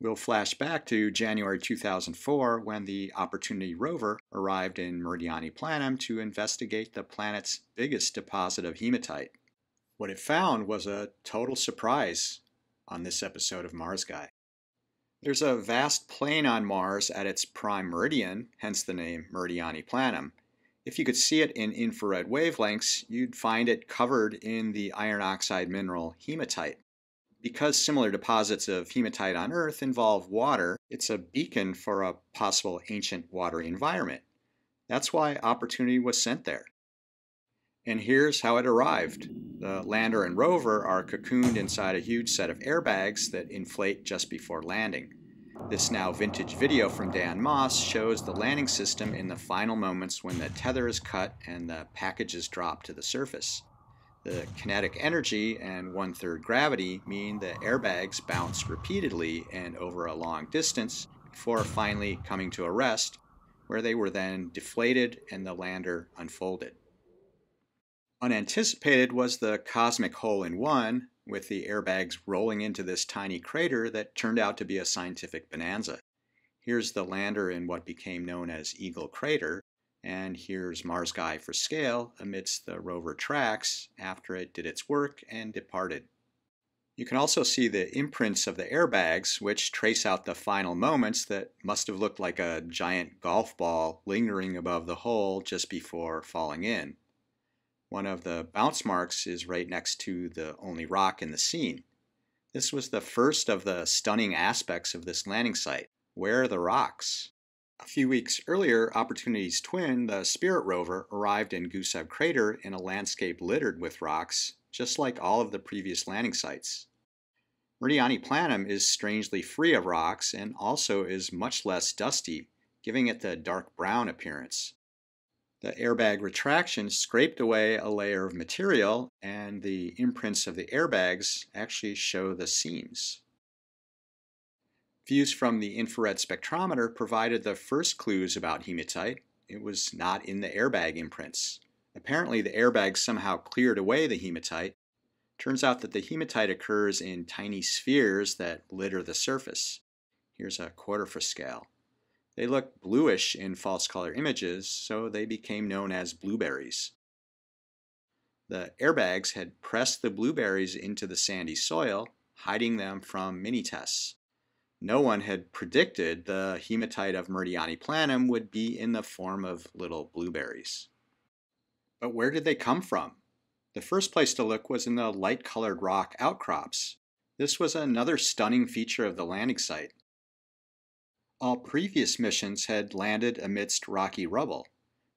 We'll flash back to January 2004 when the Opportunity rover arrived in Meridiani Planum to investigate the planet's biggest deposit of hematite. What it found was a total surprise on this episode of Mars Guy. There's a vast plain on Mars at its prime meridian, hence the name Meridiani Planum. If you could see it in infrared wavelengths, you'd find it covered in the iron oxide mineral hematite. Because similar deposits of hematite on Earth involve water, it's a beacon for a possible ancient watery environment. That's why Opportunity was sent there. And here's how it arrived. The lander and rover are cocooned inside a huge set of airbags that inflate just before landing. This now vintage video from Dan Maas shows the landing system in the final moments when the tether is cut and the packages drop to the surface. The kinetic energy and one-third gravity mean the airbags bounce repeatedly and over a long distance before finally coming to a rest, where they were then deflated and the lander unfolded. Unanticipated was the cosmic hole-in-one, with the airbags rolling into this tiny crater that turned out to be a scientific bonanza. Here's the lander in what became known as Eagle Crater, and here's Mars Guy for scale amidst the rover tracks after it did its work and departed. You can also see the imprints of the airbags, which trace out the final moments that must have looked like a giant golf ball lingering above the hole just before falling in. One of the bounce marks is right next to the only rock in the scene. This was the first of the stunning aspects of this landing site. Where are the rocks? A few weeks earlier, Opportunity's twin, the Spirit rover, arrived in Gusev Crater in a landscape littered with rocks, just like all of the previous landing sites. Meridiani Planum is strangely free of rocks and also is much less dusty, giving it the dark brown appearance. The airbag retraction scraped away a layer of material and the imprints of the airbags actually show the seams. Views from the infrared spectrometer provided the first clues about hematite. It was not in the airbag imprints. Apparently the airbags somehow cleared away the hematite. Turns out that the hematite occurs in tiny spheres that litter the surface. Here's a quarter for scale. They look bluish in false color images, so they became known as blueberries. The airbags had pressed the blueberries into the sandy soil, hiding them from Mini-TES. No one had predicted the hematite of Meridiani planum would be in the form of little blueberries. But where did they come from? The first place to look was in the light-colored rock outcrops. This was another stunning feature of the landing site. All previous missions had landed amidst rocky rubble.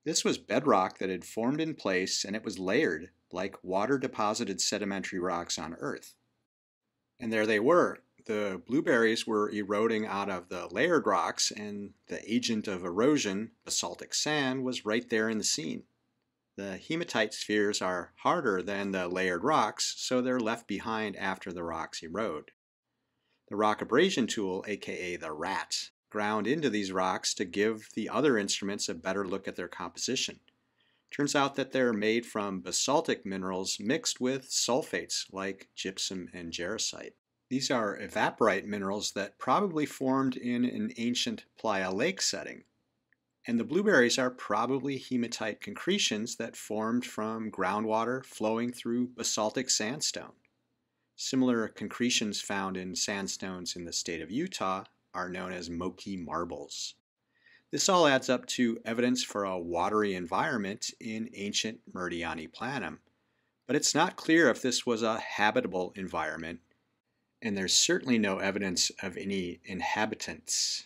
This was bedrock that had formed in place and it was layered like water-deposited sedimentary rocks on Earth. And there they were. The blueberries were eroding out of the layered rocks and the agent of erosion, basaltic sand, was right there in the scene. The hematite spheres are harder than the layered rocks, so they're left behind after the rocks erode. The rock abrasion tool, aka the RAT, ground into these rocks to give the other instruments a better look at their composition. Turns out that they're made from basaltic minerals mixed with sulfates like gypsum and jarosite. These are evaporite minerals that probably formed in an ancient playa lake setting. And the blueberries are probably hematite concretions that formed from groundwater flowing through basaltic sandstone. Similar concretions found in sandstones in the state of Utah are known as Moki marbles. This all adds up to evidence for a watery environment in ancient Meridiani Planum, but it's not clear if this was a habitable environment, and there's certainly no evidence of any inhabitants.